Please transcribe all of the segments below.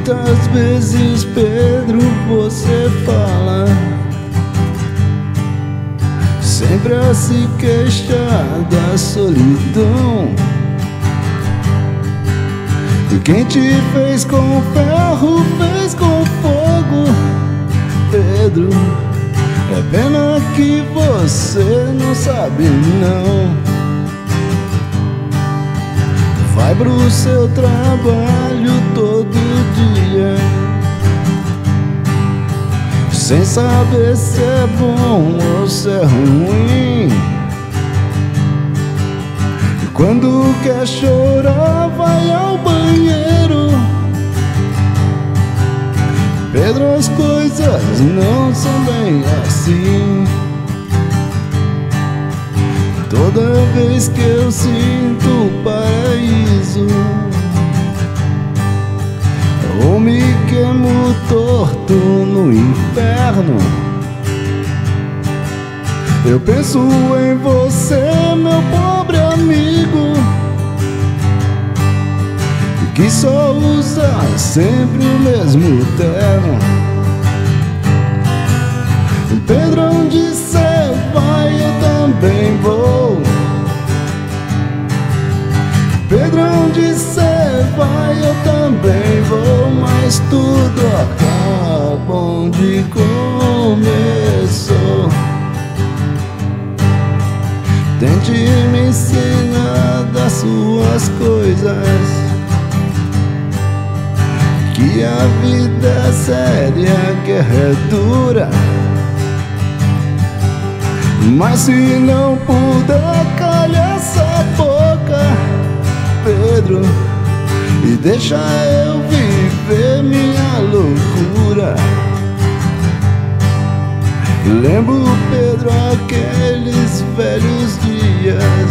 Muitas vezes, Pedro, você fala. Sempre a se queixar da solidão. E quem te fez com ferro, fez com fogo. Pedro É pena que você não sabe não. Vai pro seu trabalho todo dia. Sem saber se é bom ou se é ruim. E quando quer chorar vai ao banheiro. Pedro, as coisas não são bem assim. Toda vez que eu sinto o paraíso Eu penso em você, meu pobre amigo. Que só usa sempre o mesmo terno Pedro, onde cê Tente me ensinar das suas coisas Que a vida é séria, a guerra é dura mas se não puder, calha essa boca, Pedro, e deixa eu viver minha loucura. Lembro, Pedro, aqueles velhos dias,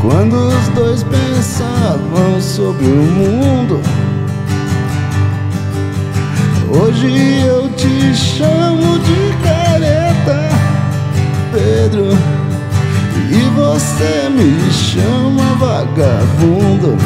quando os dois pensavam sobre o mundo. Hoje eu te chamo de careta, Pedro, e você me chama vagabundo.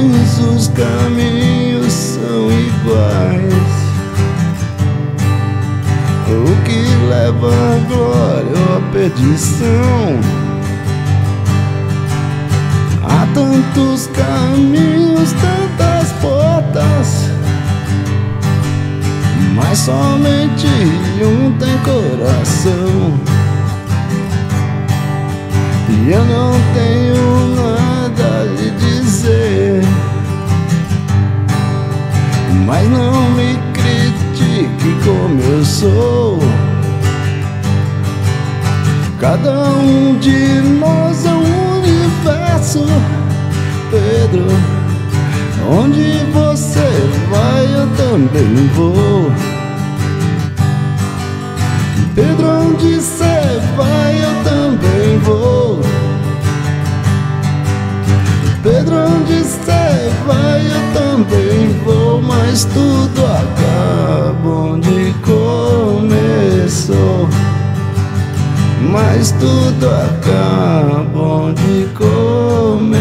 Todos os caminhos são iguais. O que leva a glória ou a perdição? Há tantos caminhos, tantas portas, mas somente um tem coração. E eu não tenho Mas não me critique como eu sou. Cada um de nós é um universo, Pedro. Onde você vai, eu também vou. Pedro, onde você vai, eu também vou. Pedro, onde você vai, eu também mas tudo acaba onde começou. Mas tudo acaba onde começou.